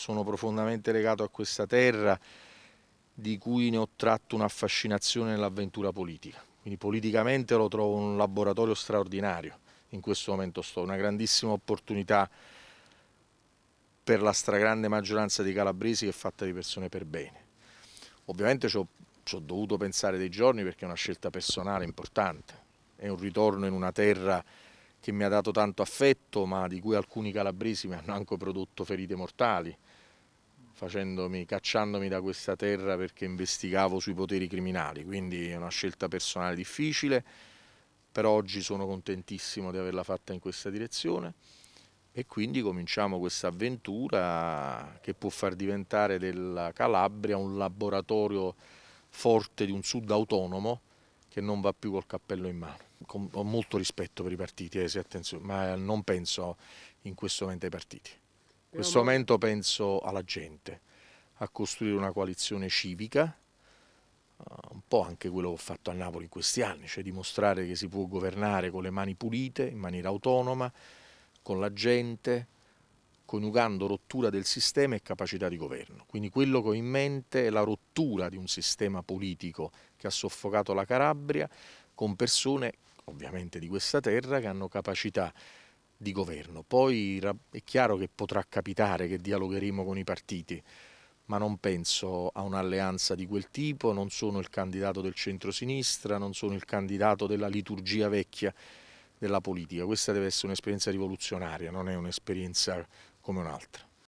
sono profondamente legato a questa terra di cui ne ho tratto un'affascinazione nell'avventura politica. Quindi politicamente lo trovo un laboratorio straordinario in questo momento sto, una grandissima opportunità per la stragrande maggioranza dei calabresi che è fatta di persone per bene. Ovviamente ci ho, ci ho dovuto pensare dei giorni perché è una scelta personale importante, è un ritorno in una terra che mi ha dato tanto affetto ma di cui alcuni calabresi mi hanno anche prodotto ferite mortali cacciandomi da questa terra perché investigavo sui poteri criminali, quindi è una scelta personale difficile, però oggi sono contentissimo di averla fatta in questa direzione. E quindi cominciamo questa avventura che può far diventare della Calabria un laboratorio forte di un sud autonomo che non va più col cappello in mano. Con, ho molto rispetto per i partiti, eh, ma non penso in questo momento ai partiti. In questo momento penso alla gente, a costruire una coalizione civica, eh, un po' anche quello che ho fatto a Napoli in questi anni, cioè dimostrare che si può governare con le mani pulite, in maniera autonoma, con la gente, coniugando rottura del sistema e capacità di governo. Quindi quello che ho in mente è la rottura di un sistema politico che ha soffocato la Calabria con persone ovviamente di questa terra che hanno capacità di governo. Poi è chiaro che potrà capitare che dialogheremo con i partiti, ma non penso a un'alleanza di quel tipo, non sono il candidato del centro-sinistra, non sono il candidato della liturgia vecchia della politica. Questa deve essere un'esperienza rivoluzionaria, non è un'esperienza come un'altra.